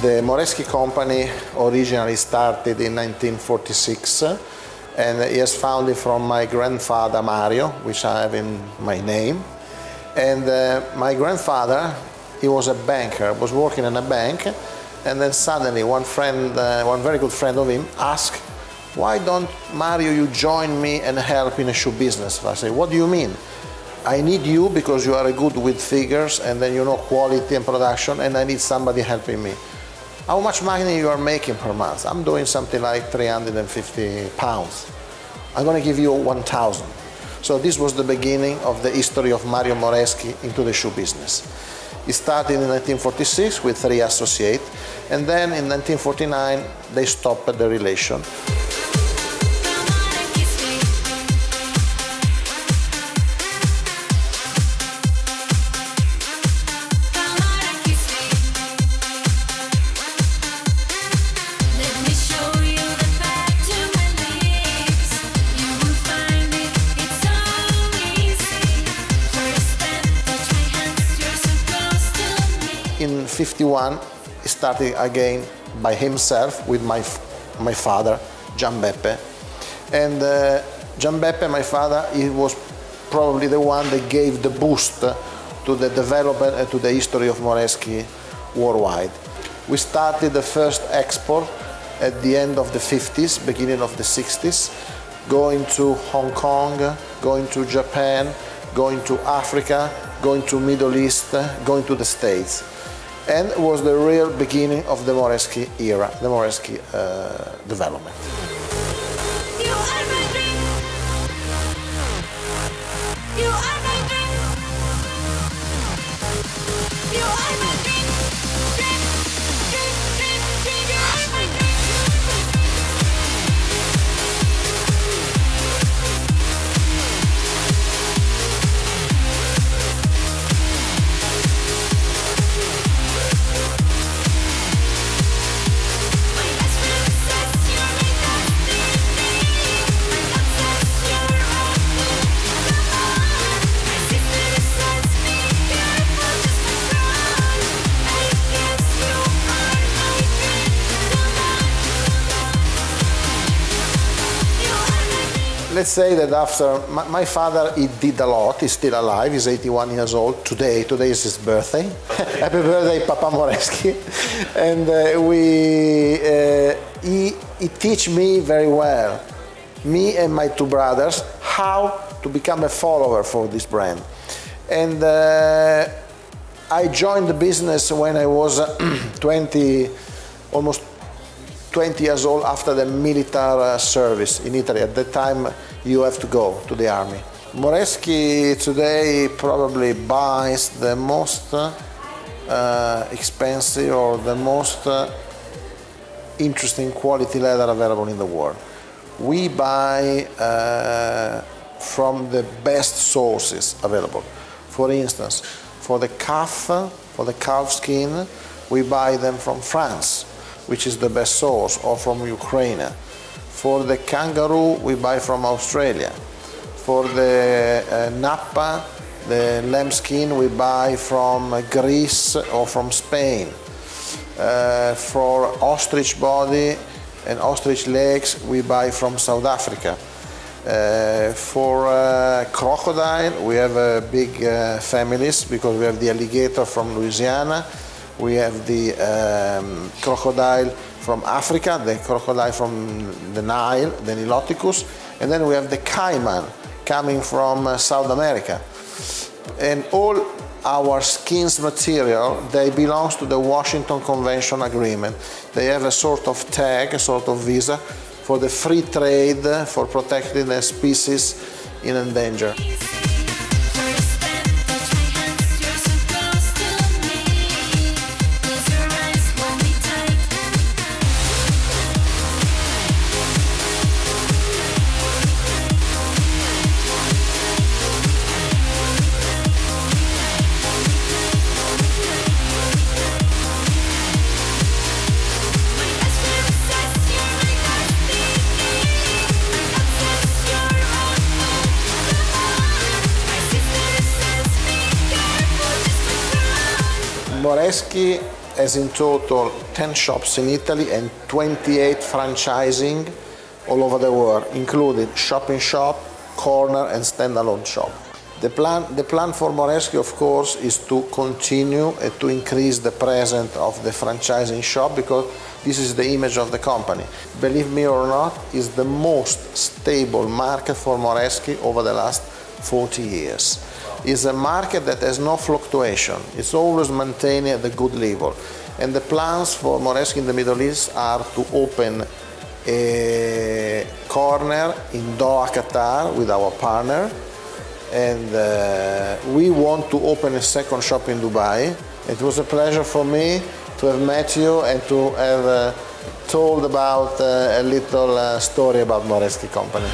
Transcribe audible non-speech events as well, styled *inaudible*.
The Moreschi company originally started in 1946 and it was founded from my grandfather Mario, which I have in my name. And uh, my grandfather, he was a banker, was working in a bank, and then suddenly one friend, uh, one very good friend of him, asked, "Why don't Mario you join me and help in a shoe business?" I say, "What do you mean?" I need you because you are good with figures and then you know quality and production, and I need somebody helping me how much money you are making per month? I'm doing something like 350 pounds. I'm going to give you 1,000. So this was the beginning of the history of Mario Moreschi into the shoe business. It started in 1946 with three associates, and then in 1949 they stopped the relation. In 51 he started again by himself with my, my father, Gianbeppe. And uh, Gianbeppe, my father, he was probably the one that gave the boost to the development and to the history of Moreschi worldwide. We started the first export at the end of the 50s, beginning of the 60s, going to Hong Kong, going to Japan, going to Africa, going to Middle East, going to the States and was the real beginning of the Moreschi era, the Moreschi uh, development. Let's say that after my, my, father he did a lot he's still alive he's 81 years old today. Today is his birthday. *laughs* Happy birthday papa moreschi *laughs* and uh, we uh, he, he teach me very well me and my two brothers how to become a follower for this brand. And uh, i joined the business when i was *clears throat* 20 almost 20 years old after the military service in Italy. At that time, you have to go to the army. Moreschi today probably buys the most uh, expensive or the most uh, interesting quality leather available in the world. We buy uh, from the best sources available. For instance, for the calf, for the calf skin, we buy them from France which is the best source, or from Ukraine. For the kangaroo, we buy from Australia. For the uh, nappa, the lambskin, we buy from Greece or from Spain. Uh, for ostrich body and ostrich legs, we buy from South Africa. Uh, for uh, crocodile, we have big uh, families because we have the alligator from Louisiana, we have the um, crocodile from Africa, the crocodile from the Nile, the Niloticus, and then we have the caiman coming from uh, South America. And all our skins material, they belong to the Washington Convention Agreement. They have a sort of tag, a sort of visa for the free trade for protecting the species in endanger. Moreschi has in total 10 shops in Italy and 28 franchising all over the world, including shop-in-shop, corner and standalone shop. The plan, the plan for Moreschi, of course, is to continue and to increase the presence of the franchising shop because this is the image of the company. Believe me or not, is the most stable market for Moreschi over the last 40 years. It's a market that has no fluctuation. It's always maintaining at a good level. And the plans for Moreschi in the Middle East are to open a corner in Doha, Qatar with our partner and uh, we want to open a second shop in Dubai. It was a pleasure for me to have met you and to have uh, told about uh, a little uh, story about Moreschi Company.